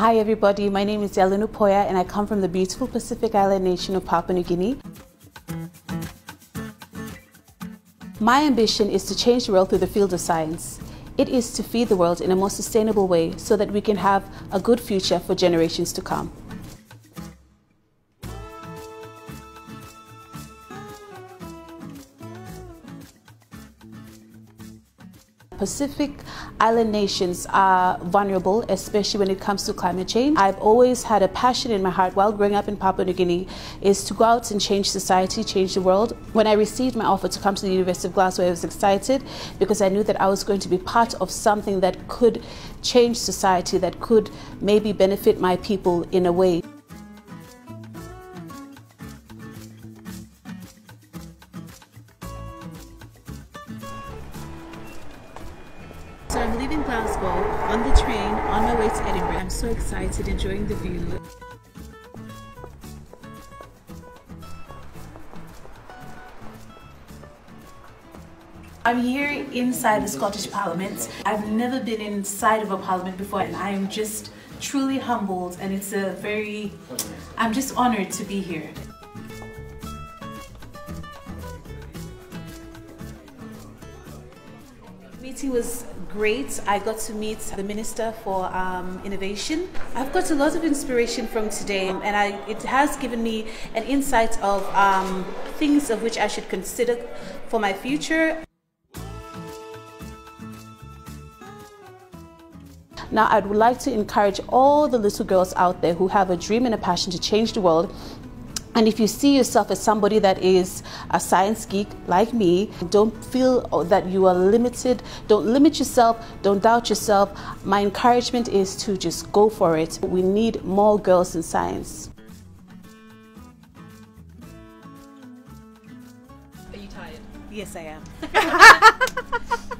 Hi everybody, my name is Yalinu Poya and I come from the beautiful Pacific Island nation of Papua New Guinea. My ambition is to change the world through the field of science. It is to feed the world in a more sustainable way so that we can have a good future for generations to come. Pacific Island nations are vulnerable, especially when it comes to climate change. I've always had a passion in my heart while growing up in Papua New Guinea is to go out and change society, change the world. When I received my offer to come to the University of Glasgow, I was excited because I knew that I was going to be part of something that could change society, that could maybe benefit my people in a way. So I'm leaving Glasgow on the train on my way to Edinburgh. I'm so excited, enjoying the view. I'm here inside the Scottish Parliament. I've never been inside of a parliament before and I am just truly humbled and it's a very, I'm just honored to be here. Meeting was great. I got to meet the Minister for um, Innovation. I've got a lot of inspiration from today, and I, it has given me an insight of um, things of which I should consider for my future. Now, I would like to encourage all the little girls out there who have a dream and a passion to change the world and if you see yourself as somebody that is a science geek like me, don't feel that you are limited. Don't limit yourself. Don't doubt yourself. My encouragement is to just go for it. We need more girls in science. Are you tired? Yes, I am.